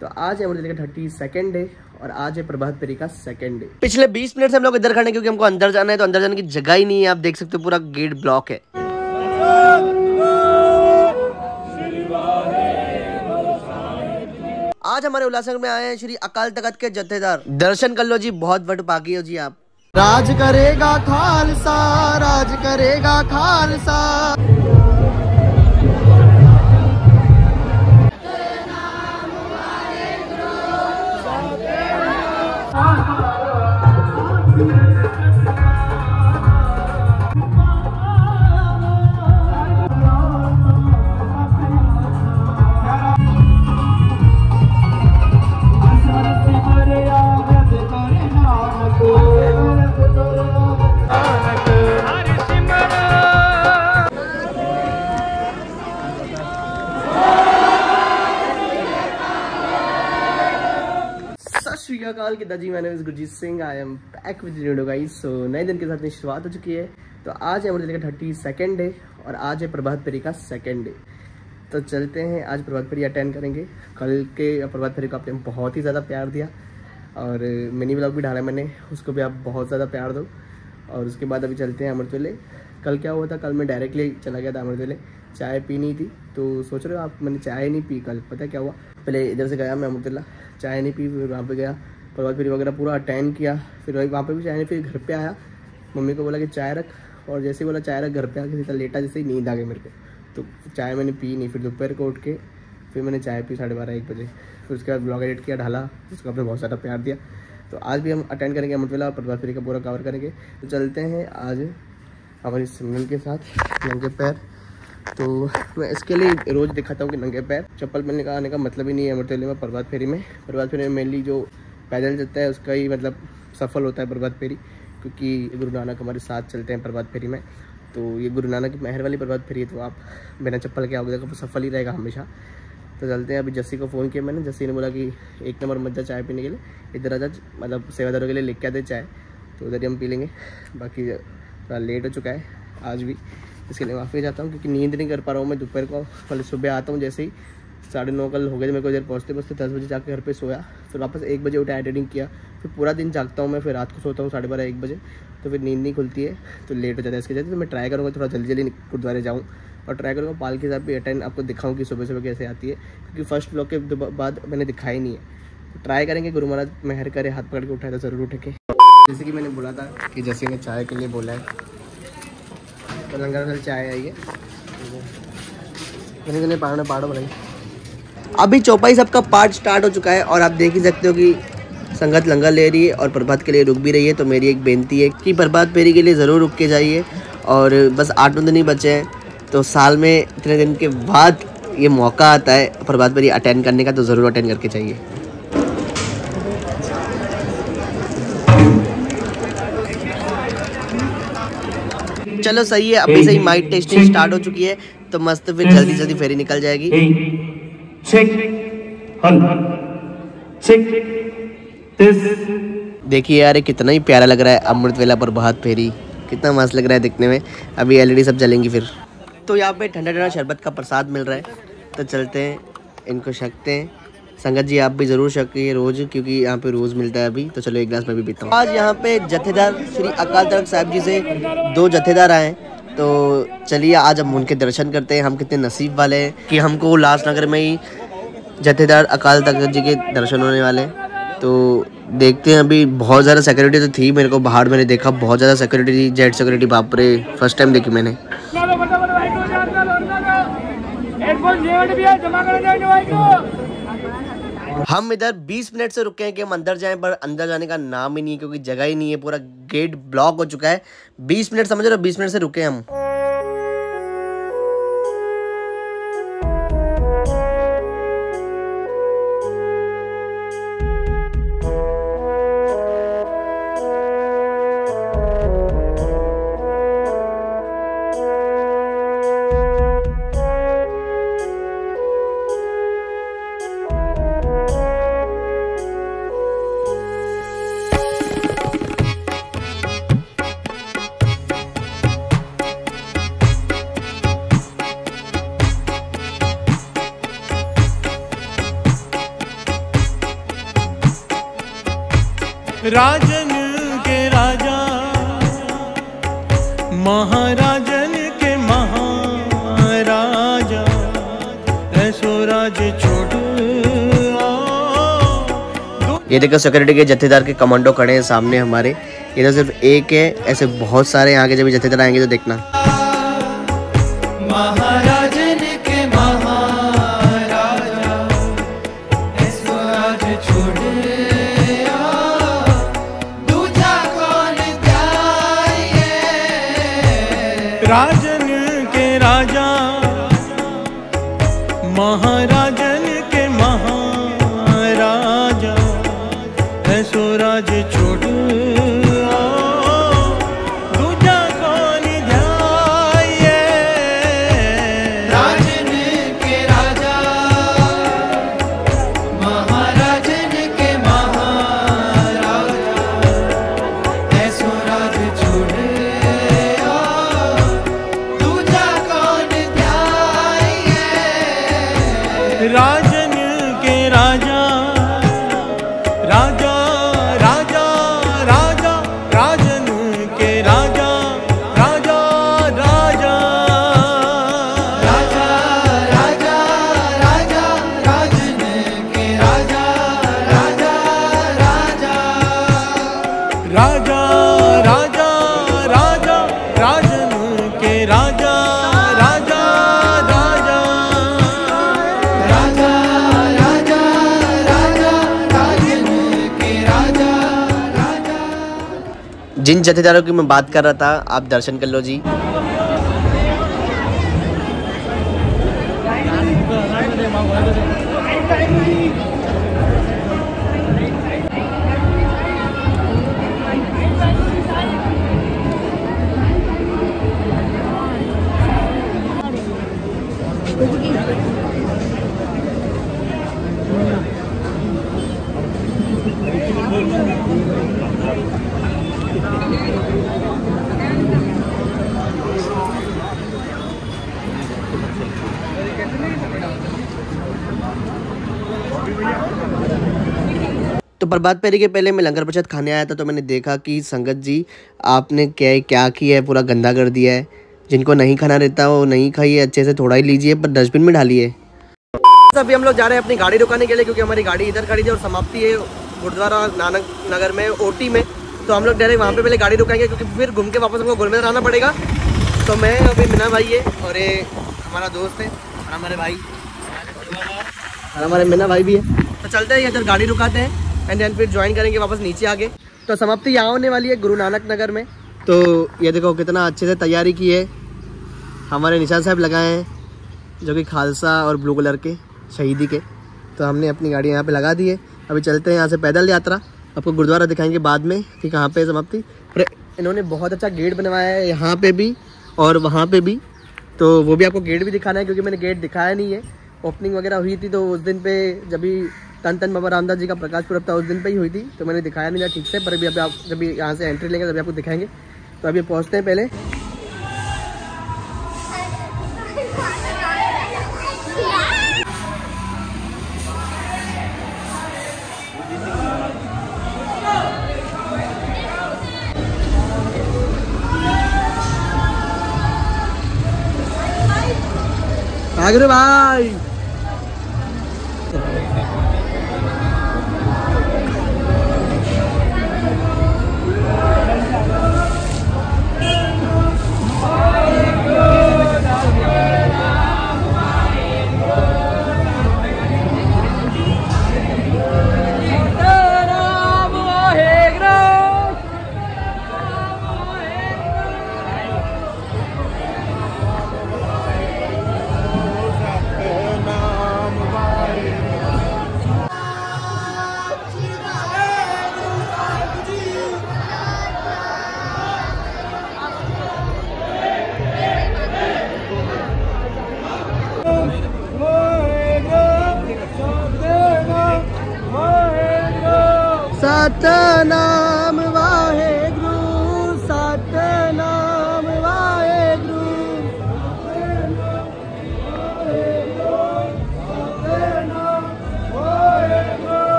तो आज है का थर्टी सेकेंड डे और आज है प्रभात फेरी का सेकेंड डे पिछले 20 मिनट से हम लोग इधर खड़े क्योंकि हमको अंदर जाना है तो अंदर जाने की जगह ही नहीं है। आप देख सकते हो पूरा गेट ब्लॉक है। आज हमारे उल्लासनगर में आए हैं श्री अकाल तख्त के जत्थेदार। दर्शन कर लो जी बहुत वट पाकी हो जी आप। राज करेगा खालसा राज करेगा खालसा। अकाल की दाजी मैंने Gurjeet Singh I am back with video guys so नए दिन के साथ में शुरुआत हो चुकी है। तो आज है का थर्टी सेकेंड डे और आज है प्रभात फेरी का सेकेंड डे तो चलते हैं, आज प्रभात फेरी अटेंड करेंगे। कल के प्रभात फेरी को आपने बहुत ही ज़्यादा प्यार दिया और मिनी ब्लॉग भी डाला मैंने, उसको भी आप बहुत ज़्यादा प्यार दो। और उसके बाद अभी चलते हैं अमृत वेले कल क्या हुआ था? कल मैं डायरेक्टली चला गया था अमृत वेले चाय पीनी थी तो सोच रहे हो आप, मैंने चाय नहीं पी कल। पता क्या हुआ? पहले इधर से गया मैं अमृतला चाय नहीं पी, फिर वहाँ पे गया। प्रभात फेरी वगैरह पूरा अटेंड किया। फिर वही वहाँ पर भी चाय फिर घर पर आया। मम्मी को बोला कि चाय रख। और जैसे बोला चाय रख, घर पे आके सीधा लेटा, जैसे ही नींद आ गई मेरे को तो चाय मैंने पी नहीं, फिर दोपहर को उठ के फिर मैंने चाय पी साढ़े बारह, एक बजे। फिर उसके बाद ब्लॉग एडिट किया, ढाला। उसको आपने बहुत सारा प्यार दिया। तो आज भी हम अटेंड करेंगे अमृतवेला प्रभात फेरी का पूरा कवर करेंगे। तो चलते हैं आज हमारी सिमरन के साथ, नंगे पैर। तो मैं इसके लिए रोज़ दिखाता हूँ कि नंगे पैर। चप्पल पहनने का आने का मतलब ही नहीं है अमृतवेले में, प्रभात फेरी में। प्रभात फेरी में मेनली जो पैदल चलता है, उसका ही मतलब सफल होता है प्रभात फेरी, क्योंकि गुरु नानक हमारे साथ चलते हैं प्रभात फेरी में। तो ये गुरु नानक की मेहर वाली प्रभात फेरी है तो आप बिना चप्पल के आओगे देखो सफल ही रहेगा हमेशा। तो चलते हैं, अभी जस्सी को फ़ोन किया मैंने, जस्सी ने बोला कि एक नंबर मज्जा चाय पीने के लिए, इधर आजा मतलब सेवादारों के लिए लेके आते चाय तो उधर ही हम पी लेंगे। बाकी थोड़ा लेट हो चुका है, आज भी। इसके लिए माफ़ी चाहता हूँ, क्योंकि नींद नहीं कर पा रहा हूँ मैं, दोपहर को, कल सुबह आता हूँ जैसे ही। साढ़े नौ कल हो गए मेरे को इधर पहुँचते पहुँचते दस बजे जाकर घर पे सोया। फिर वापस एक बजे उठा एडिटिंग किया। फिर पूरा दिन जागता हूँ मैं, फिर रात को सोता हूँ साढ़े बारह, एक बजे। तो फिर नींद नहीं खुलती है तो लेट हो जाता है इसके जाते तो मैं ट्राई करूँगा, थोड़ा जल्दी जल्दी गुरुद्वारे जाऊँ। और ट्राई करूँगा, पाल के साथ भी अटेंड आपको दिखाऊँ कि सुबह सुबह कैसे आती है। क्योंकि फ़र्स्ट ब्लॉक के बाद मैंने दिखाई नहीं है। तो ट्राई करेंगे, गुरु महाराज मेहर करे, हाथ पकड़ के उठाए तो ज़रूर उठे जैसे कि मैंने बोला था कि जैसे ने चाय के लिए बोला है। तो लंगर चाय आई है। मैंने पहाड़ों बनाई। अभी चौपाई सबका पार्ट स्टार्ट हो चुका है और आप देख ही सकते हो कि संगत लंगर ले रही है और प्रभात के लिए रुक भी रही है तो मेरी एक बेनती है कि प्रभात फेरी के लिए ज़रूर रुक के जाइए और बस आठ नौ दिन ही बचे हैं तो साल में इतने दिन के बाद ये मौका आता है प्रभात फेरी अटेंड करने का तो ज़रूर अटेंड करके चाहिए चलो सही है अभी सही माइट टेस्टिंग स्टार्ट हो चुकी है तो मस्त फिर जल्दी जल्दी फेरी निकल जाएगी। देखिए यार कितना ही प्यारा लग रहा है, अमृत वेला पर बहुत फेरी कितना मस्त लग रहा है दिखने में। अभी एलईडी सब जलेंगी फिर। तो यहाँ पे ठंडा ठंडा शरबत का प्रसाद मिल रहा है। तो चलते हैं, इनको शकते हैं। संगत जी, आप भी ज़रूर शकिए रोज़, क्योंकि यहाँ पे रोज़ मिलता है अभी। तो चलो एक गिलास में भी पीता हूँ। आज यहाँ पे जत्थेदार श्री अकाल तख्त साहब जी से दो जत्थेदार आए तो चलिए, आज हम उनके दर्शन करते हैं। हम कितने नसीब वाले हैं कि हमको उल्लासनगर में ही जथेदार अकाल तख्त जी के दर्शन होने वाले तो देखते हैं, अभी बहुत ज़्यादा सिक्योरिटी तो थी मेरे को बाहर, मैंने देखा बहुत ज़्यादा सिक्योरिटी थी जेट सिक्योरिटी बाप रे फ़र्स्ट टाइम देखी मैंने। हम इधर 20 मिनट से रुके हैं कि हम अंदर जाएँ, पर अंदर जाने का नाम ही नहीं है, क्योंकि जगह ही नहीं है, पूरा गेट ब्लॉक हो चुका है। 20 मिनट समझ रहे हो? 20 मिनट से रुके हम। महाराजन के महाराजा ऐसो राज छोड़ ये देखो सिक्योरिटी के जत्थेदार के कमांडो खड़े हैं सामने हमारे। इधर सिर्फ़ एक है ऐसे बहुत सारे यहाँ के जब जत्थेदार आएँगे तो देखना। राजा राजा राजा राजन के राजा राजा राजा। राजा राजा राजा राजन के राजा राजा। जिन जथेदारों की मैं बात कर रहा था आप दर्शन कर लो जी। तो प्रभात फेरी के पहले मैं लंगर प्रसाद खाने आया था तो मैंने देखा कि संगत जी, आपने क्या क्या किया है, पूरा गंदा कर दिया है। जिनको नहीं खाना रहता, वो नहीं खाइए, अच्छे से थोड़ा ही लीजिए, पर डस्टबिन में डालिए। अभी हम लोग जा रहे हैं अपनी गाड़ी रुकाने के लिए, क्योंकि हमारी गाड़ी इधर खड़ी थी और समाप्ति है। गुरुद्वारा नानक नगर में, ओटी में। तो हम लोग डायरेक्ट वहाँ पे पहले गाड़ी रुकाएँगे क्योंकि फिर घूम के वापस हमको गुरमेर आना पड़ेगा। तो मैं अभी मीना भाई है और ये हमारा दोस्त है और हमारे भाई। और हमारे मीना भाई भी है। तो चलते हैं, इधर गाड़ी रुकाते हैं एंड देन फिर ज्वाइन करेंगे वापस नीचे आगे। तो समाप्ति यहाँ होने वाली है गुरु नानक नगर में। तो ये देखो कितना अच्छे से तैयारी की है। हमारे निशान साहब लगाए हैं, जो कि खालसा और ब्लू कलर के, शहीदी के। तो हमने अपनी गाड़ी यहाँ पे लगा दी है। अभी चलते हैं यहाँ से पैदल यात्रा। आपको गुरुद्वारा दिखाएँगे बाद में कि कहाँ पे समाप्ति। पर इन्होंने बहुत अच्छा गेट बनवाया है यहाँ पे भी और वहाँ पे भी। तो वो भी आपको गेट भी दिखाना है क्योंकि मैंने गेट दिखाया नहीं है। ओपनिंग वगैरह हुई थी तो उस दिन पे जब भी तन तन बाबा रामदास जी का प्रकाश पुरब था, उस दिन पे ही हुई थी। तो मैंने दिखाया नहीं था ठीक से, पर अभी अभी आप जब यहाँ से एंट्री लेंगे तभी आपको दिखाएँगे। तो अभी पहुँचते हैं पहले। आगे भाई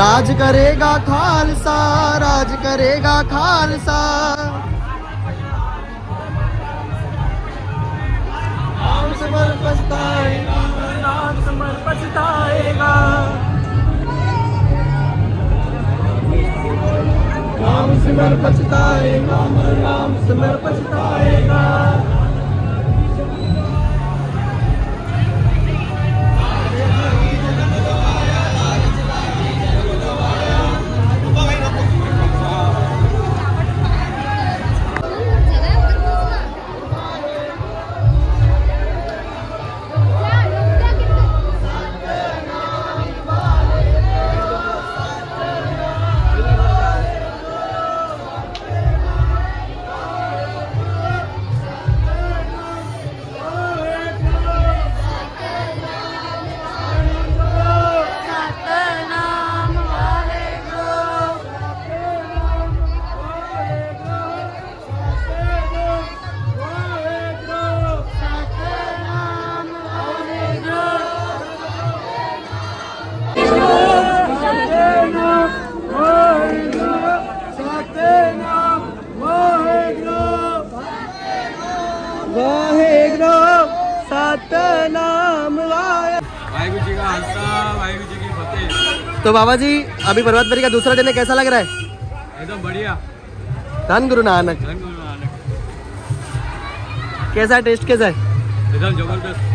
राज करेगा खालसा, राज करेगा खालसा। राम पछताएगा राम समर पछताएगा राम सिमर पछताएगा राम सिमर पछताएगा तो बाबा जी अभी पर्वतपुरी का दूसरा दिन है कैसा लग रहा है? एकदम बढ़िया। धन गुरु नानक। धन गुरु नानक। कैसा है टेस्ट कैसा है? एकदम ज़बरदस्त।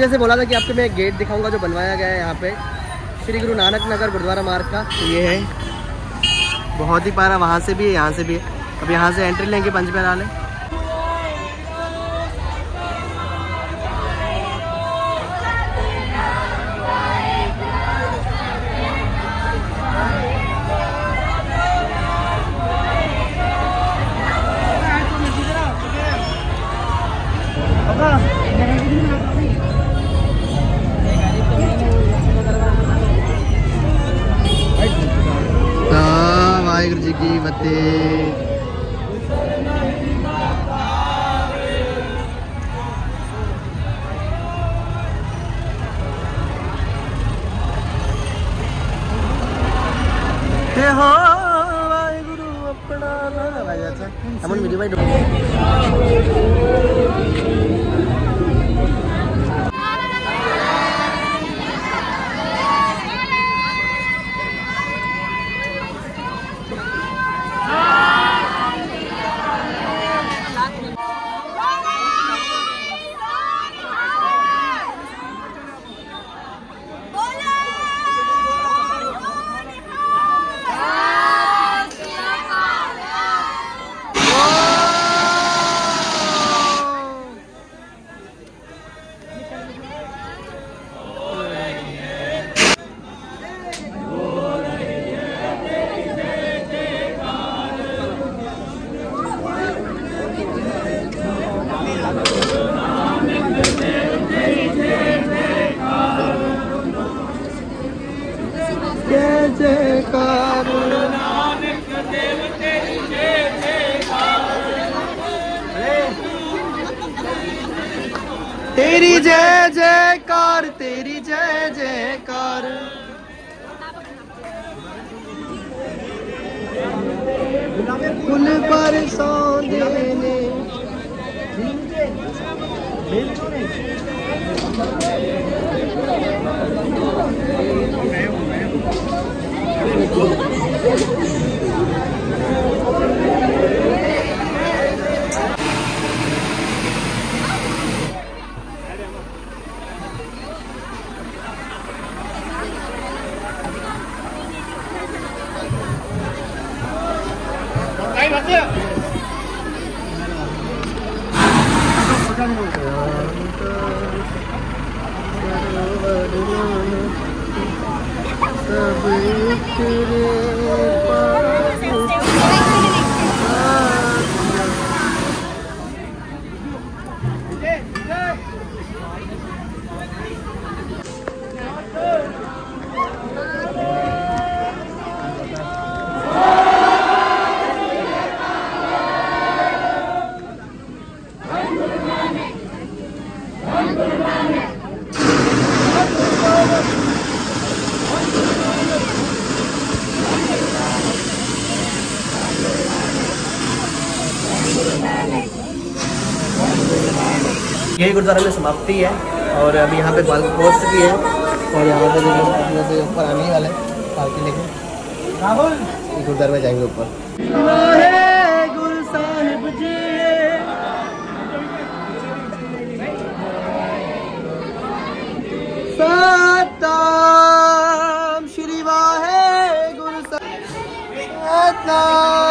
मैंने जैसे बोला था कि आपको मैं एक गेट दिखाऊँगा जो बनवाया गया है यहाँ पे। श्री गुरु नानक नगर, गुरुद्वारा मार्ग का। तो ये है। बहुत ही प्यारा, वहाँ से भी है, यहाँ से भी है। अब यहाँ से एंट्री लेंगे पंच ਤੇ ਹਾਂ ਵਾਹਿਗੁਰੂ ਆਪਣਾ ਨਾਮ ਵਾਜਾ ਚਾ ਅਮਨ ਮੇਰੀ ਭਾਈ यही गुरुद्वारा में समाप्ति है और अभी यहाँ पे बाल पोस्ट भी है और यहाँ पे अपने ऊपर आने ही वाला है पालकी लेके गुरुद्वारा में जाएँगे ऊपर। गुरु साहिब जी। सतनाम श्री वाहे गुरु सतनाम।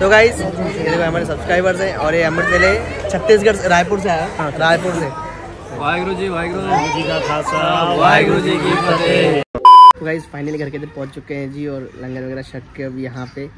तो गाइस ये देखो हमारे सब्सक्राइबर्स हैं और ये अमृत वेले छत्तीसगढ़ से रायपुर से आया। हाँ, तो- रायपुर से। वाहगुरु जी वाहगुरु जी। का खासा। वाहेगुरु जी की फतेह। तो गाइस फाइनली घर के इधर पहुँच चुके हैं जी और लंगर वगैरह शक के अब यहाँ पे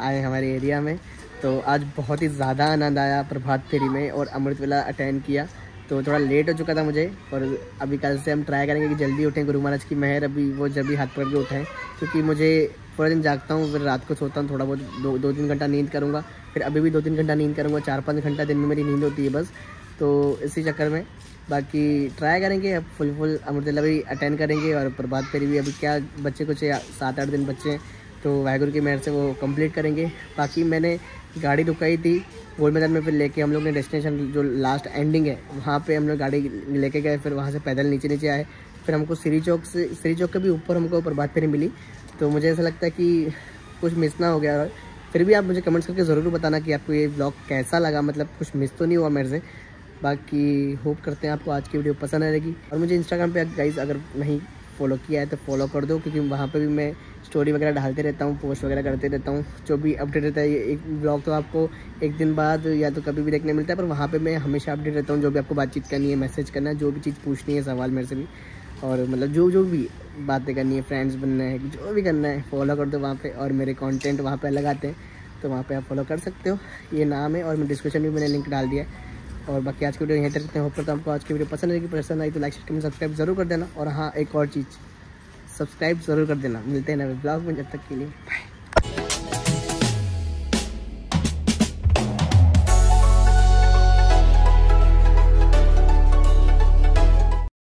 आए हमारे एरिया में। तो आज बहुत ही ज़्यादा आनंद आया प्रभात फेरी में और अमृत वेला अटेंड किया। तो थोड़ा लेट हो चुका था मुझे और अभी कल से हम ट्राई करेंगे कि जल्दी उठें गुरु महाराज की मेहर। अभी वो जब भी हाथ पकड़ के उठाएँ क्योंकि मुझे पूरा दिन जागता हूँ, फिर रात को सोता हूँ, थोड़ा बहुत दो दो तीन घंटा नींद करूँगा। फिर अभी भी दो तीन घंटा नींद करूँगा, चार पाँच घंटा दिन में मेरी नींद होती है बस। तो इसी चक्कर में बाकी ट्राई करेंगे, अब फुल फुल अमृतला भी अटेंड करेंगे, और प्रभात फेरी भी अभी क्या बच्चे कुछ सात आठ दिन बच्चे हैं तो वाहगुरु की मेहर से वो कंप्लीट करेंगे। बाकी मैंने गाड़ी रुकाई थी, गोल मैदान में फिर लेके हम लोग ने डेस्टिनेशन जो लास्ट एंडिंग है, वहाँ पे हम लोग गाड़ी लेके गए, फिर वहाँ से पैदल नीचे नीचे आए। फिर हमको श्री चौक से श्री चौक के भी ऊपर हमको प्रभात फेरी मिली। तो मुझे ऐसा लगता है कि कुछ मिस ना हो गया फिर भी आप मुझे कमेंट्स करके ज़रूर बताना कि आपको ये ब्लॉग कैसा लगा। मतलब कुछ मिस तो नहीं हुआ मेरे से। बाकी होप करते हैं आपको आज की वीडियो पसंद आएगी। और मुझे इंस्टाग्राम पे गाइज़ अगर नहीं फॉलो किया है तो फॉलो कर दो, क्योंकि वहाँ पर भी मैं स्टोरी वगैरह डालते रहता हूँ पोस्ट वगैरह करते रहता हूँ, जो भी अपडेट रहता है, ये एक ब्लॉग तो आपको एक दिन बाद या तो कभी भी देखने मिलता है, पर वहाँ पर मैं हमेशा अपडेट रहता हूँ, जो भी आपको बातचीत करनी है मैसेज करना है जो भी चीज़ पूछनी है, सवाल मेरे से भी, और मतलब जो जो भी बातें करनी है फ्रेंड्स बनना है, जो भी करना है फॉलो कर दो वहाँ पर और मेरे कॉन्टेंट वहाँ पर अलग आते हैं तो वहाँ पर आप फॉलो कर सकते हो, ये नाम है, और मैं डिस्क्रिप्शन में मैंने लिंक डाल दिया है। और बाकी आज की वीडियो यहीं तक करते हैं। होप करता हूँ आपको आज की वीडियो पसंद आएगी। पसंद आई तो लाइक कमेंट सब्सक्राइब ज़रूर कर देना। और हाँ एक और चीज़ सब्सक्राइब ज़रूर कर देना। मिलते हैं नए ब्लॉग में, जब तक के लिए बाय